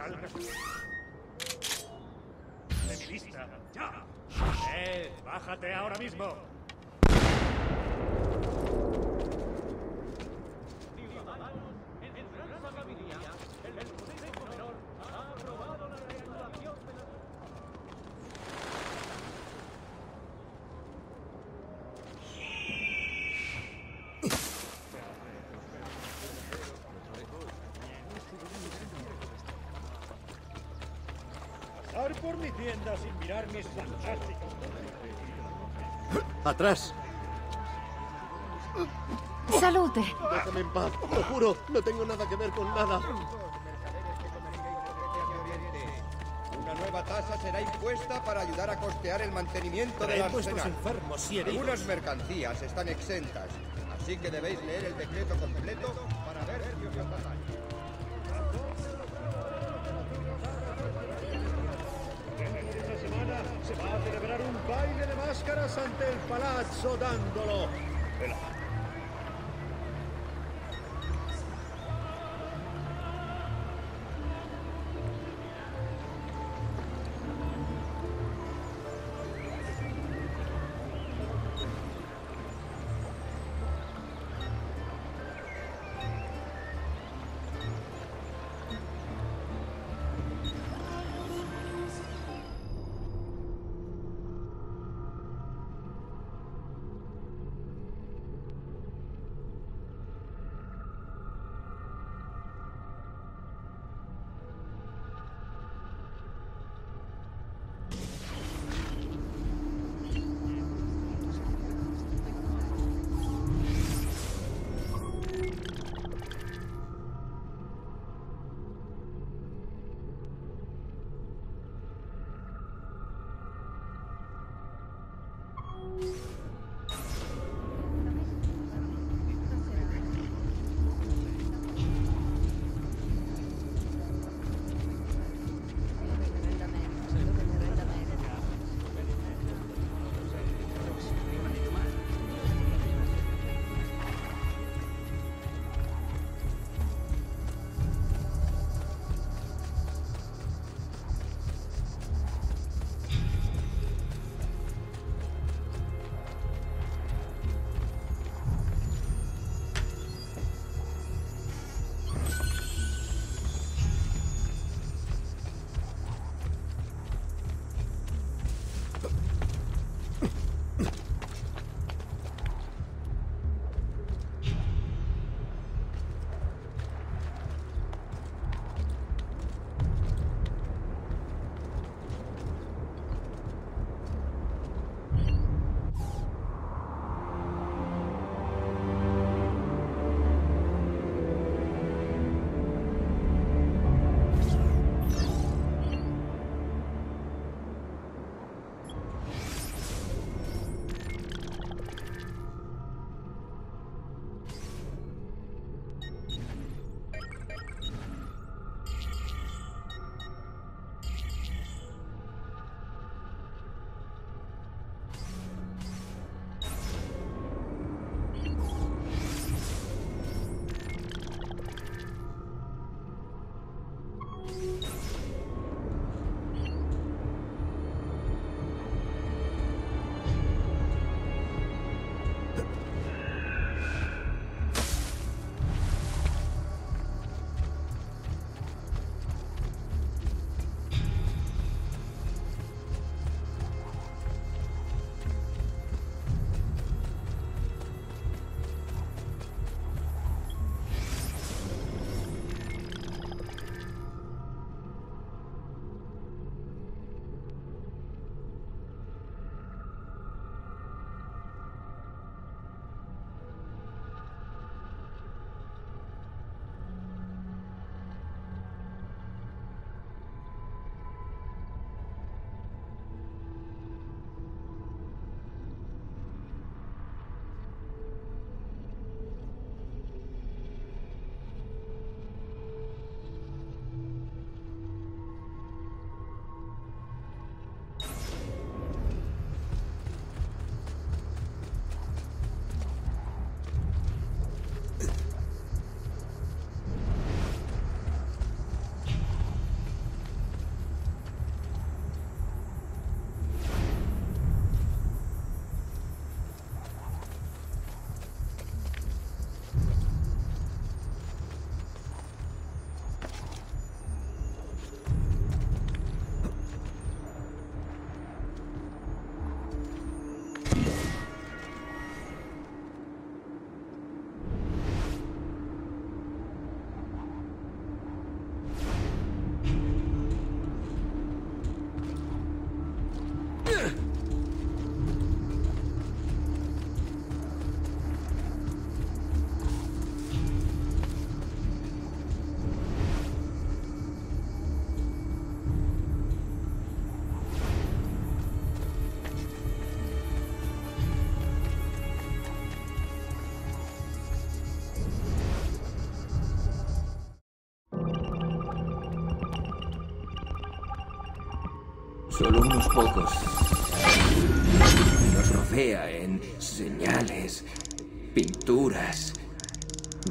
salgas de mi vista. ¡Ya! ¡Eh! ¡Bájate ahora mismo! Pasar por mi tienda sin mirar mis fantásticos. ¡Atrás! Salute. Déjame en paz. Lo juro, no tengo nada que ver con nada. Una nueva tasa será impuesta para ayudar a costear el mantenimiento vuestros arsenal. enfermos y heridos. Algunas mercancías están exentas, así que debéis leer el decreto completo para ver si os Santel palazzo dandolo. Pocos. Nos rodea en señales, pinturas,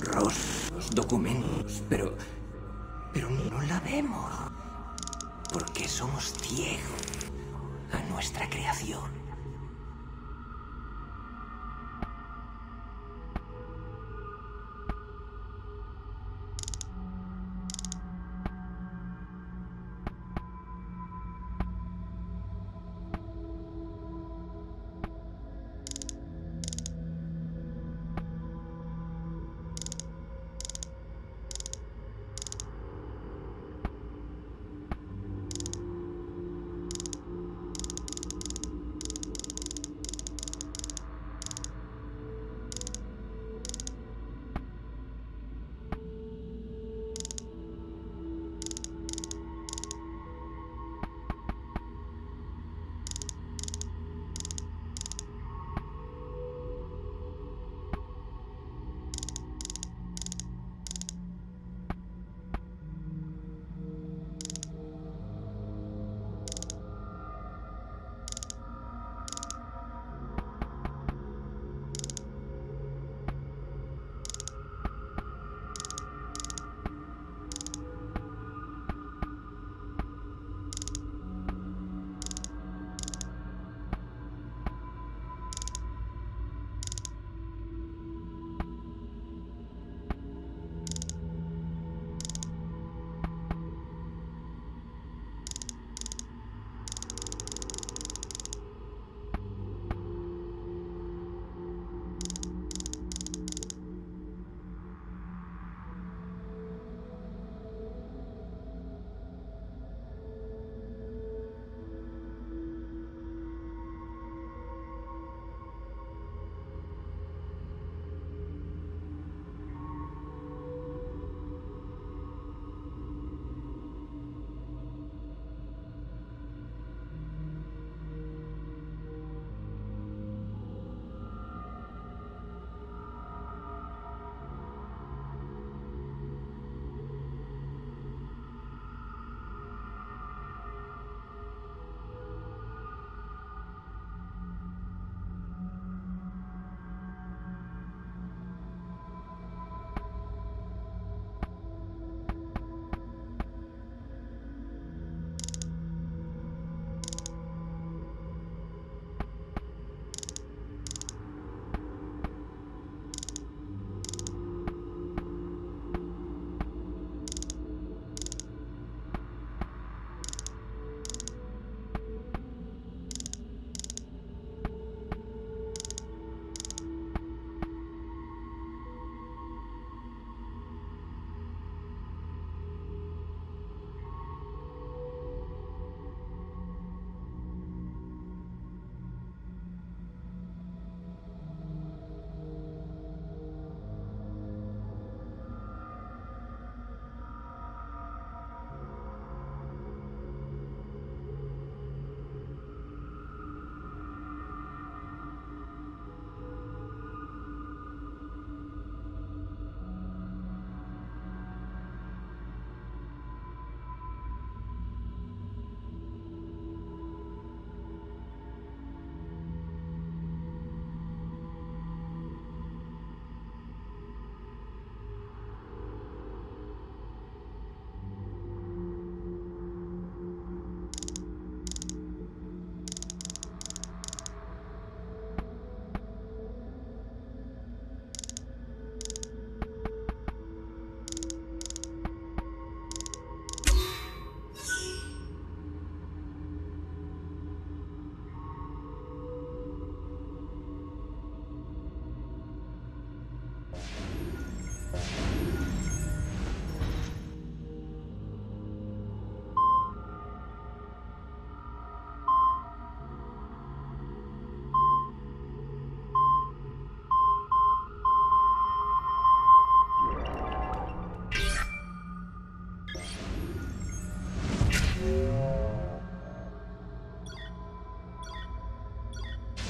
rostros, documentos, pero. pero no la vemos. Porque somos ciegos a nuestra creación.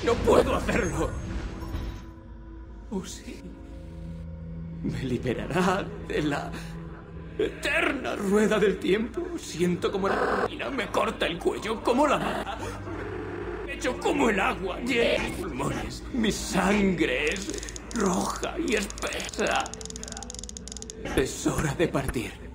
No puedo hacerlo. ¿O sí? Me liberará de la Eterna rueda del tiempo. Siento como la máquina me corta el cuello, como la... Hecho como el agua llena mis pulmones. Mi sangre es roja y espesa. Es hora de partir.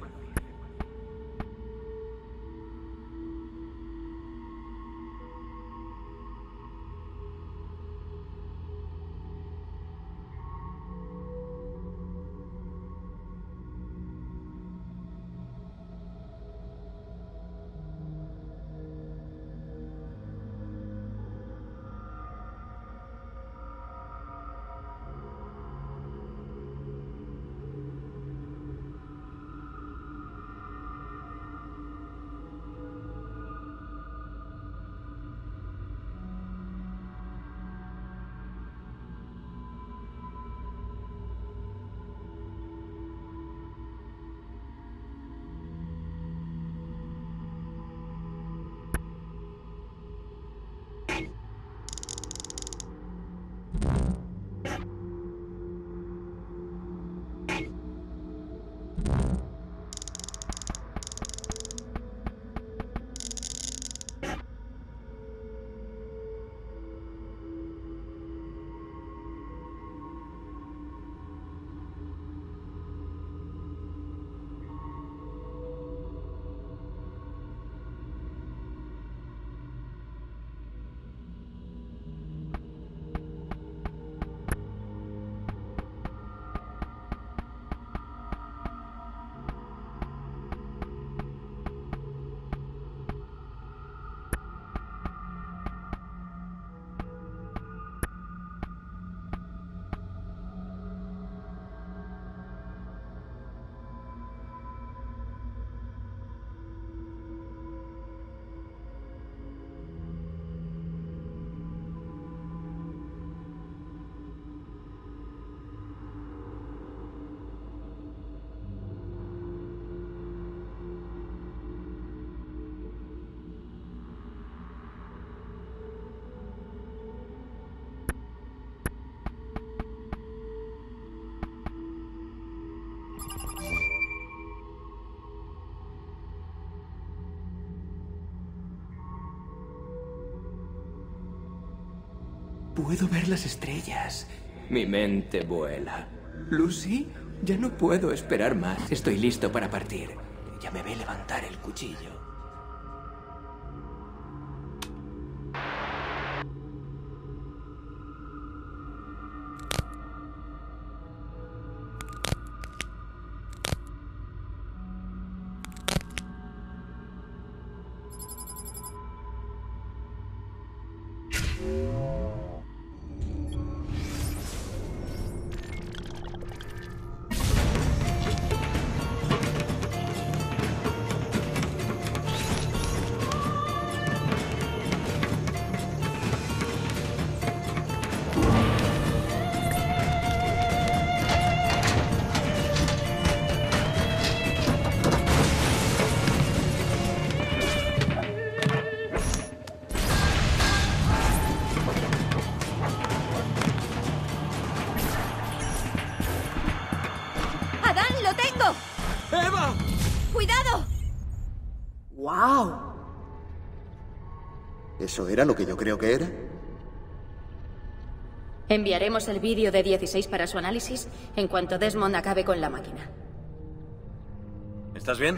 Puedo ver las estrellas. Mi mente vuela. Lucy, ya no puedo esperar más. Estoy listo para partir. Ya me ve levantar el cuchillo. ¿Eso era lo que yo creo que era? Enviaremos el vídeo de 16 para su análisis en cuanto Desmond acabe con la máquina. ¿Estás bien?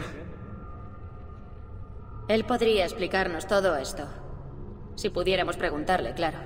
Él podría explicarnos todo esto. Si pudiéramos preguntarle, claro.